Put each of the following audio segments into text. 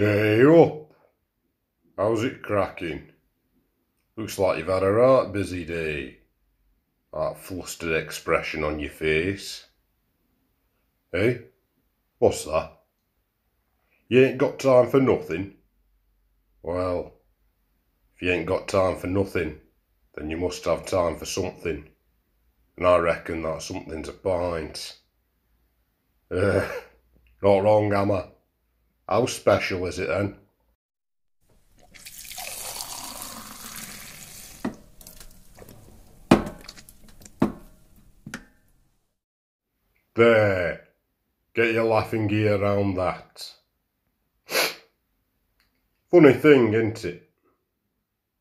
Hey up! How's it cracking? Looks like you've had a right busy day. That flustered expression on your face. Hey? What's that? You ain't got time for nothing? Well, if you ain't got time for nothing, then you must have time for something. And I reckon that something's a pint. Uh, not wrong, am I? How special is it then? There. Get your laughing gear round that. Funny thing, isn't it?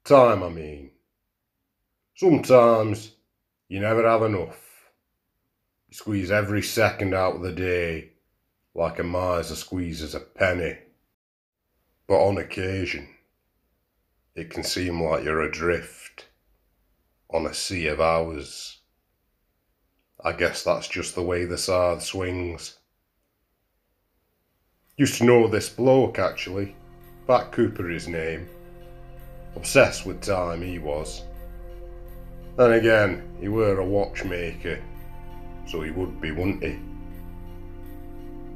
Time, I mean. Sometimes you never have enough. You squeeze every second out of the day like a miser squeezes a penny. But on occasion, it can seem like you're adrift on a sea of hours. I guess that's just the way the scythe swings. Used to know this bloke actually, Pat Cooper his name. Obsessed with time he was. Then again, he were a watchmaker, so he would be, wouldn't he?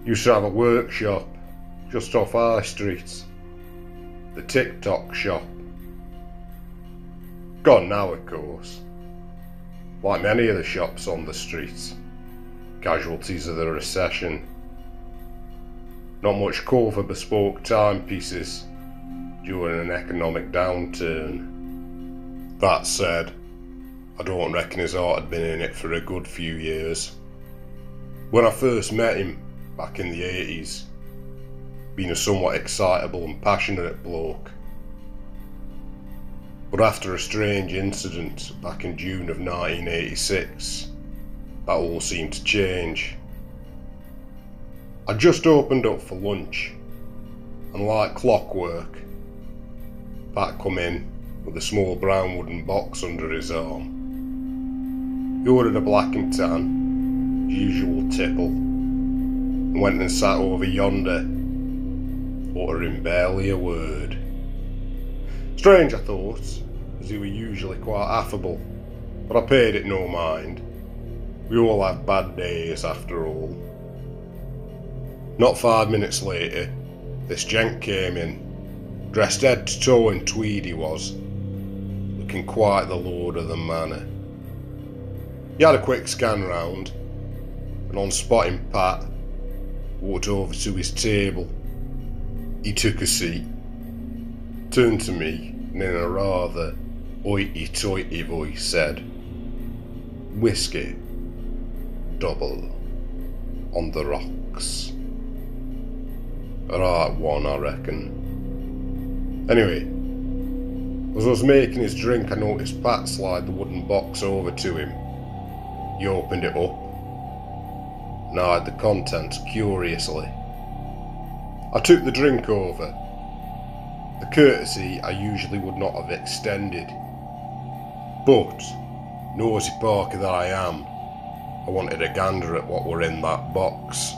Used to have a workshop just off High Street. The Tick Tock shop. Gone now, of course. Like many of the shops on the street. Casualties of the recession. Not much call for bespoke timepieces during an economic downturn. That said, I don't reckon his heart had been in it for a good few years. When I first met him, back in the 80s, being a somewhat excitable and passionate bloke. But after a strange incident back in June of 1986, that all seemed to change. I just opened up for lunch, and like clockwork, Pat come in with a small brown wooden box under his arm. He ordered a black and tan, usual tipple, and went and sat over yonder, uttering barely a word. Strange, I thought, as he were usually quite affable, but I paid it no mind. We all have bad days, after all. Not five minutes later, this gent came in, dressed head to toe in tweed he was, looking quite the lord of the manor. He had a quick scan round, and on spotting Pat, walked over to his table. He took a seat, turned to me, and in a rather oity toity voice said, Whiskey, double, on the rocks. Right one, I reckon. Anyway, as I was making his drink, I noticed Pat slide the wooden box over to him. He opened it up and eyed the contents curiously. I took the drink over, a courtesy I usually would not have extended. But, nosy parker that I am, I wanted a gander at what were in that box.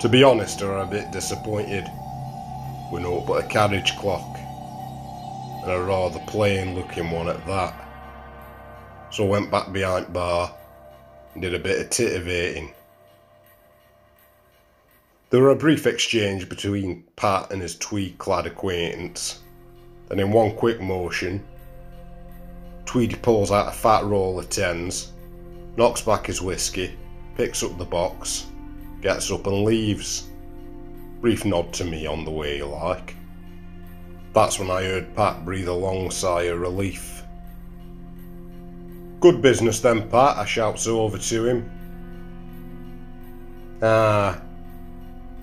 To be honest, I'm a bit disappointed. We're not but a carriage clock, and a rather plain looking one at that. So I went back behind bar did a bit of titivating. There were a brief exchange between Pat and his tweed-clad acquaintance. Then in one quick motion, Tweedy pulls out a fat roll of tens, knocks back his whiskey, picks up the box, gets up and leaves. Brief nod to me on the way, like. That's when I heard Pat breathe a long sigh of relief. Good business then, Pat, I shouts over to him. Ah,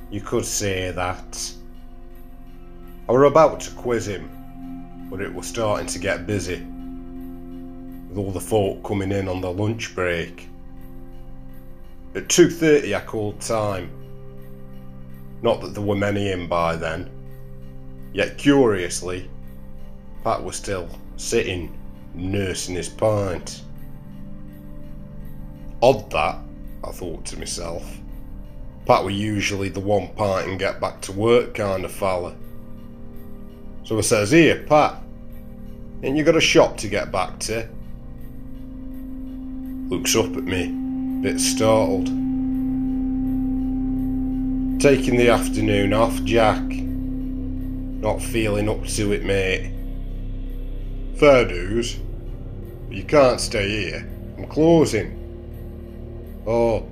you could say that. I were about to quiz him, but it was starting to get busy, with all the folk coming in on the lunch break. At 2.30 I called time. Not that there were many in by then. Yet curiously, Pat was still sitting, nursing his pint. Odd that, I thought to myself. Pat were usually the one part and get back to work kind of fella. So I says, Here, Pat, ain't you got a shop to get back to? Looks up at me, bit startled. Taking the afternoon off, Jack. Not feeling up to it, mate. Fair dues. You can't stay here. I'm closing. Oh,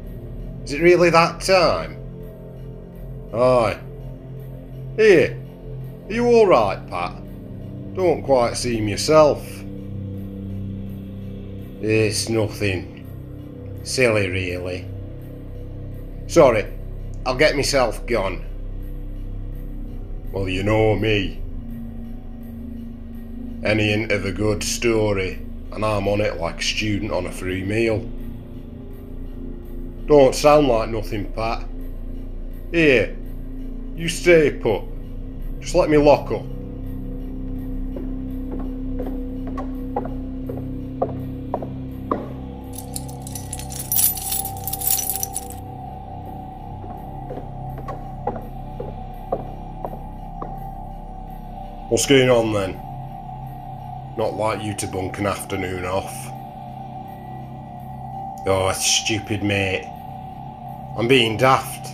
is it really that time? Aye. Here, are you alright, Pat? Don't quite seem yourself. It's nothing. Silly, really. Sorry, I'll get myself gone. Well, you know me. Any hint of a good story, and I'm on it like a student on a free meal. Don't sound like nothing, Pat. Here, you stay put. Just let me lock up. What's going on then? Not like you to bunk an afternoon off. Oh, stupid, mate. I'm being daft.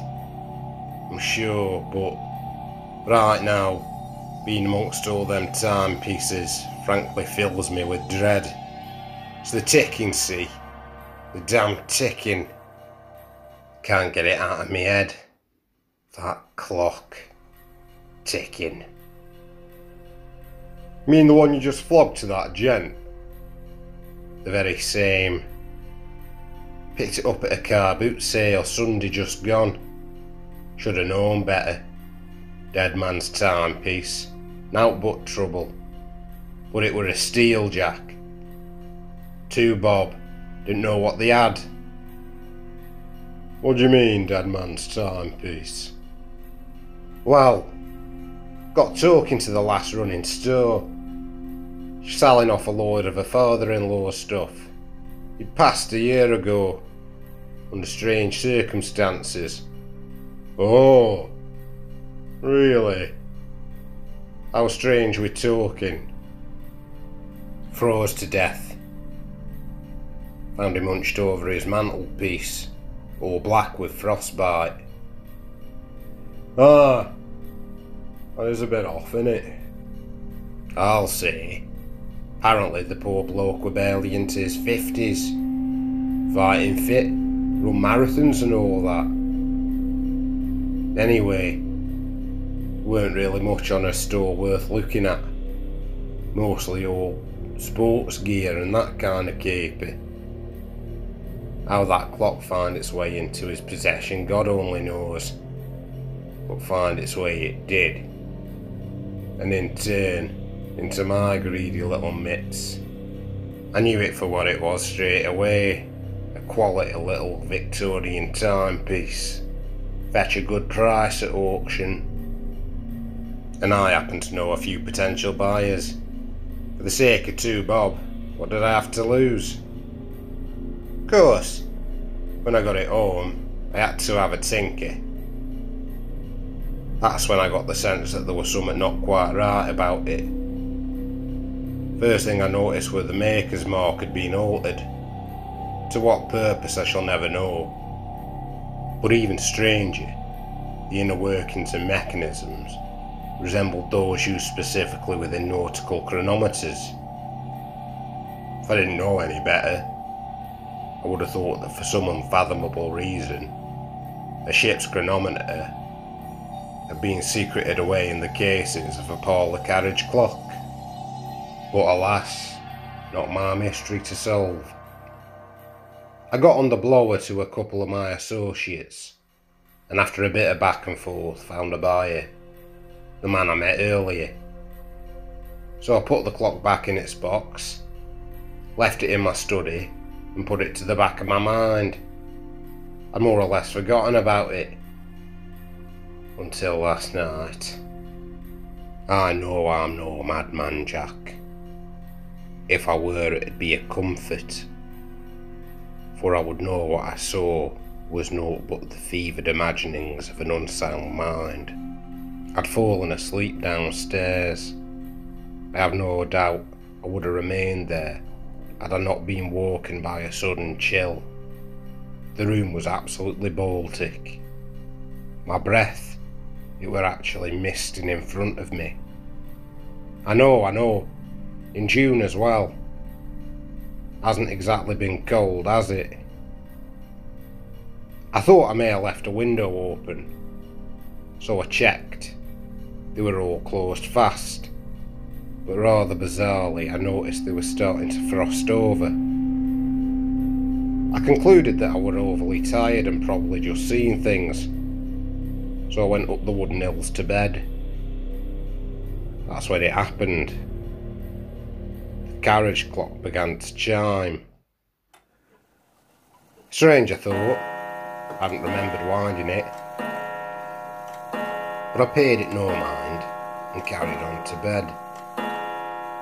I'm sure, but right now, being amongst all them timepieces frankly fills me with dread. It's the ticking, see? The damn ticking. Can't get it out of my head. That clock. Ticking. Mean the one you just flogged to that gent? The very same. Picked it up at a car boot sale Sunday just gone. Should have known better. Dead man's timepiece. Nowt but trouble. But it were a steal Jack. Two bob. Didn't know what they had. What do you mean, dead man's timepiece? Well, got talking to the last running store selling off a load of her father-in-law's stuff. He passed a year ago, under strange circumstances. Oh, really? How strange we're talking. Froze to death. Found him hunched over his mantelpiece, all black with frostbite. Ah, that is a bit off, isn't it? I'll say. Apparently, the poor bloke were barely into his 50s, fighting fit, run marathons and all that. Anyway, weren't really much on a store worth looking at. Mostly all sports gear and that kind of capey. How that clock found its way into his possession, God only knows. But find its way it did. And in turn, into my greedy little mitts. I knew it for what it was straight away quality little Victorian timepiece. Fetch a good price at auction. And I happen to know a few potential buyers. For the sake of two bob, what did I have to lose? Of course, when I got it home, I had to have a tinker. That's when I got the sense that there was something not quite right about it. First thing I noticed was the maker's mark had been altered. To what purpose I shall never know. But even stranger, the inner workings and mechanisms resembled those used specifically within nautical chronometers. If I didn't know any better, I would have thought that for some unfathomable reason, a ship's chronometer had been secreted away in the casings of a parlour carriage clock. But alas, not my mystery to solve. I got on the blower to a couple of my associates, and after a bit of back and forth, found a buyer, the man I met earlier. So I put the clock back in its box, left it in my study, and put it to the back of my mind. I'd more or less forgotten about it. Until last night. I know I'm no madman, Jack. If I were, it'd be a comfort, for I would know what I saw was naught but the fevered imaginings of an unsound mind. I'd fallen asleep downstairs. I have no doubt I would have remained there had I not been woken by a sudden chill. The room was absolutely Baltic. My breath, it were actually misting in front of me. I know, I know, in June as well. Hasn't exactly been cold, has it? I thought I may have left a window open, so I checked. They were all closed fast, but rather bizarrely, I noticed they were starting to frost over. I concluded that I were overly tired and probably just seeing things, so I went up the wooden hills to bed. That's when it happened carriage clock began to chime. Strange, I thought. I hadn't remembered winding it. But I paid it no mind and carried on to bed.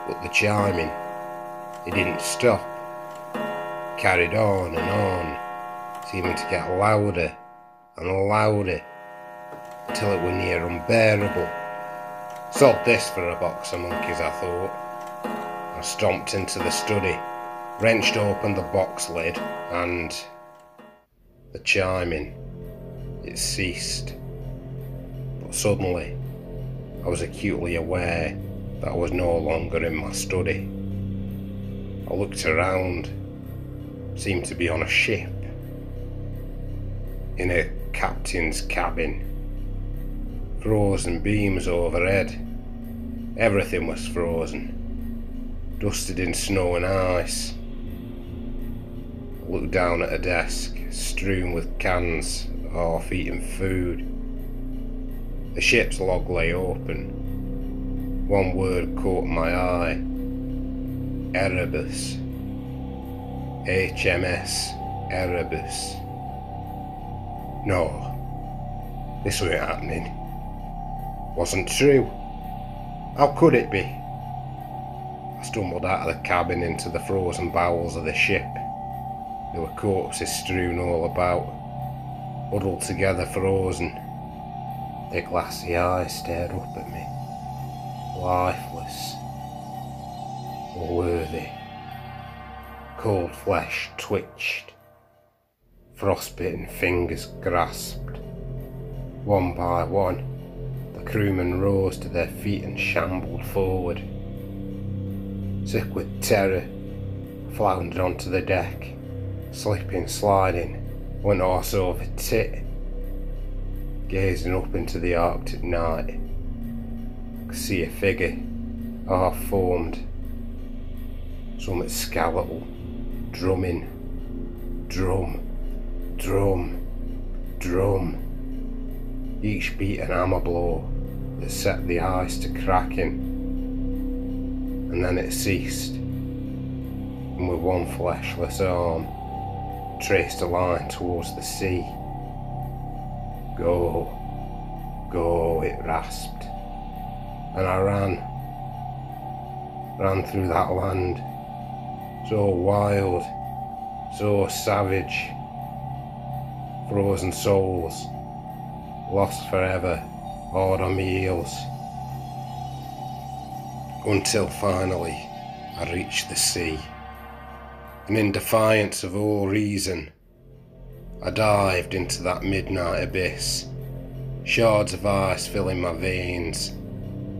But the chiming, it didn't stop. Carried on and on, seeming to get louder and louder until it were near unbearable. Sold this for a box of monkeys, I thought. I stomped into the study, wrenched open the box lid, and the chiming, it ceased. But suddenly, I was acutely aware that I was no longer in my study. I looked around, seemed to be on a ship, in a captain's cabin. Frozen beams overhead. Everything was frozen dusted in snow and ice. I looked down at a desk strewn with cans of half-eaten food. The ship's log lay open. One word caught my eye. Erebus. HMS Erebus. No, this wasn't happening. Wasn't true. How could it be? I stumbled out of the cabin into the frozen bowels of the ship. There were corpses strewn all about, huddled together frozen. Their glassy eyes stared up at me, lifeless, unworthy. Cold flesh twitched, frostbitten fingers grasped. One by one, the crewmen rose to their feet and shambled forward sick with terror, floundered onto the deck, slipping, sliding, went horse over tit, gazing up into the Arctic night. Could see a figure, half formed, something skeletal, drumming, drum, drum, drum. Each beat an hammer blow that set the ice to cracking and then it ceased, and with one fleshless arm, traced a line towards the sea. Go, go, it rasped, and I ran, ran through that land, so wild, so savage, frozen souls, lost forever, hard on my heels until finally I reached the sea. And in defiance of all reason, I dived into that midnight abyss, shards of ice filling my veins,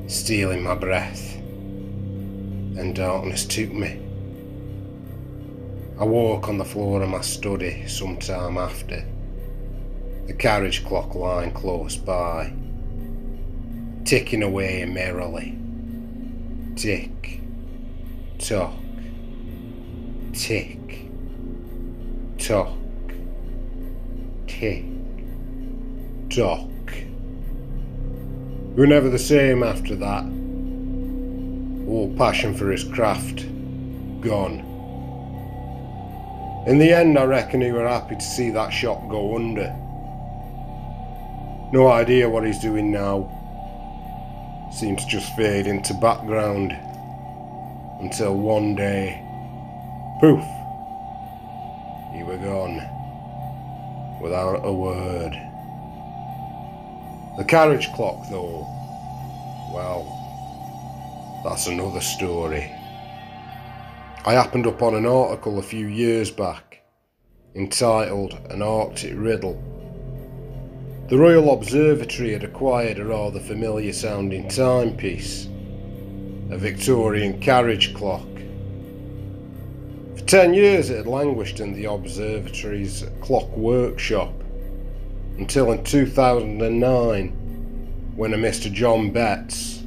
stealing my breath, and darkness took me. I woke on the floor of my study some time after, the carriage clock lying close by, ticking away merrily tick, tock, tick, tock, tick, tock. We were never the same after that. All passion for his craft gone. In the end, I reckon he were happy to see that shop go under. No idea what he's doing now seemed to just fade into background until one day, poof, you were gone. without a word. The carriage clock, though, well, that's another story. I happened upon an article a few years back entitled An Arctic Riddle. The Royal Observatory had acquired a rather familiar sounding timepiece, a Victorian carriage clock. For ten years it had languished in the observatory's clock workshop until in 2009 when a Mr. John Betts,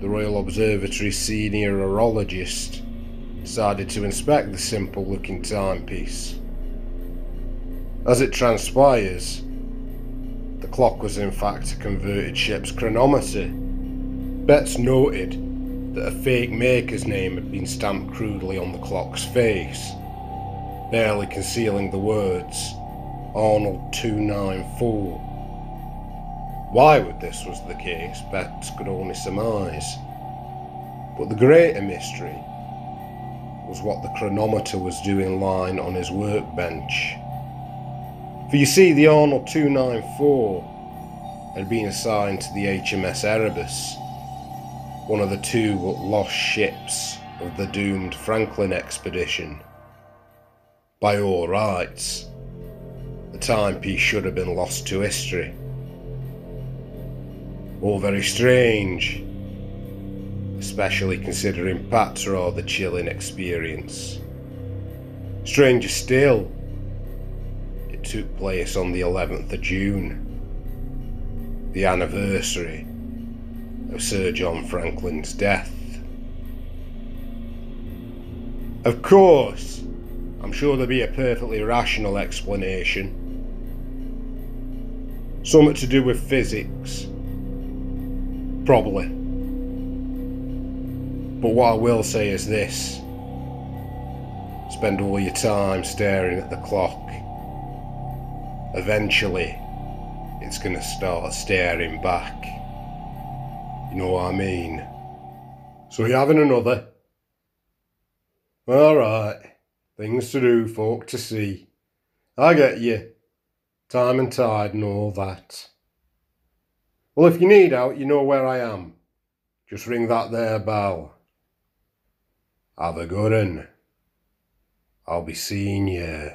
the Royal Observatory senior horologist, decided to inspect the simple looking timepiece. As it transpires, the clock was in fact a converted ship's chronometer. Betts noted that a fake maker's name had been stamped crudely on the clock's face, barely concealing the words Arnold 294. Why would this was the case, Betts could only surmise. But the greater mystery was what the chronometer was doing lying on his workbench. For you see, the Arnold 294 had been assigned to the HMS Erebus, one of the two lost ships of the doomed Franklin expedition. By all rights, the timepiece should have been lost to history. All very strange, especially considering Pat's rather chilling experience. Stranger still, took place on the 11th of June, the anniversary of Sir John Franklin's death. Of course, I'm sure there'll be a perfectly rational explanation. Something to do with physics. Probably. But what I will say is this spend all your time staring at the clock. Eventually, it's going to start staring back. You know what I mean? So, you having another? Alright. Things to do, folk to see. I get you. Time and tide and all that. Well, if you need out, you know where I am. Just ring that there bell. Have a good one. I'll be seeing you.